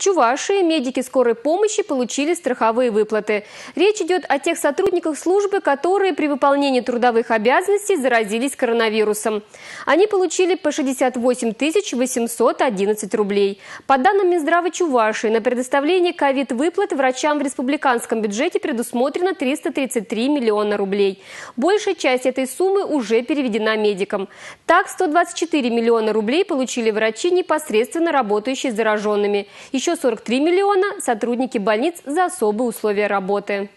Чувашии медики скорой помощи получили страховые выплаты. Речь идет о тех сотрудниках службы, которые при выполнении трудовых обязанностей заразились коронавирусом. Они получили по 68 811 рублей. По данным Минздрава Чувашии, на предоставление ковид-выплат врачам в республиканском бюджете предусмотрено 333 миллиона рублей. Большая часть этой суммы уже переведена медикам. Так, 124 миллиона рублей получили врачи, непосредственно работающие с зараженными. Еще 43 миллиона – сотрудники больниц за особые условия работы.